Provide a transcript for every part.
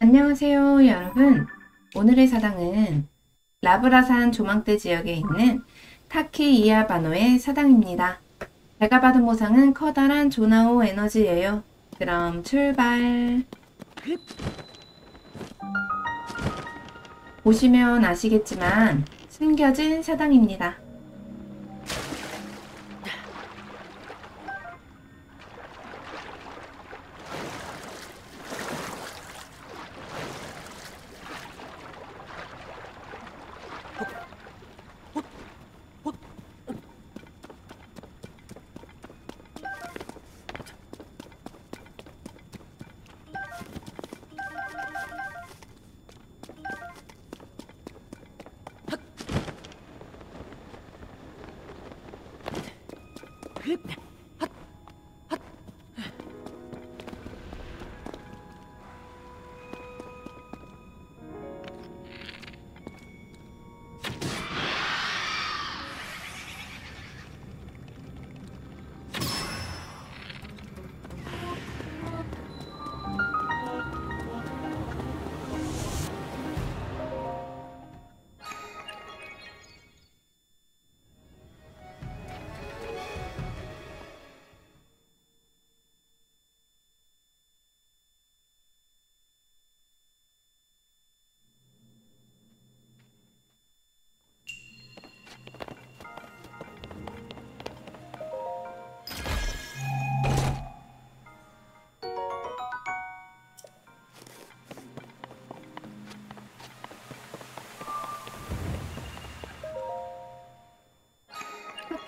안녕하세요, 여러분. 오늘의 사당은 라브라산 조망대 지역에 있는 타키 이아바노의 사당입니다. 제가 받은 보상은 커다란 조나오 에너지예요. 그럼 출발. 보시면 아시겠지만 숨겨진 사당입니다. 타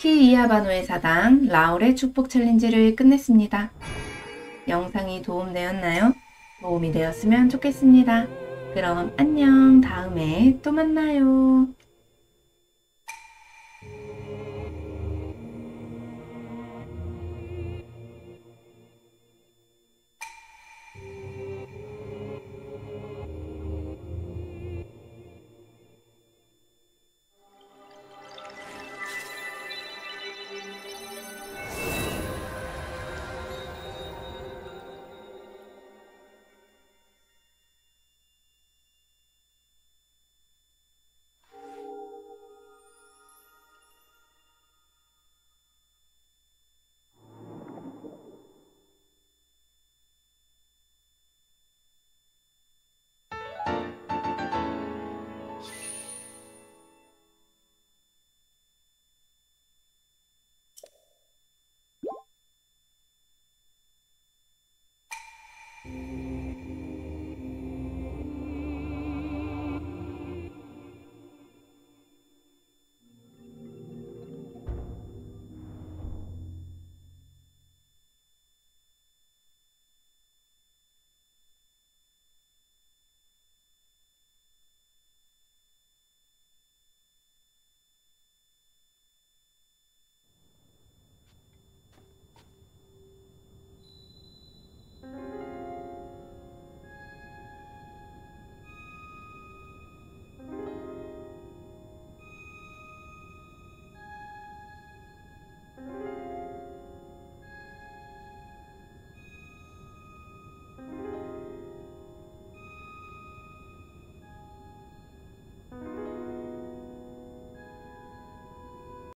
키 이아바노의 사당 라울의 축복 챌린지를 끝냈습니다. 영상이 도움되었나요? 도움이 되었으면 좋겠습니다. 그럼 안녕. 다음에 또 만나요. Mm-hmm.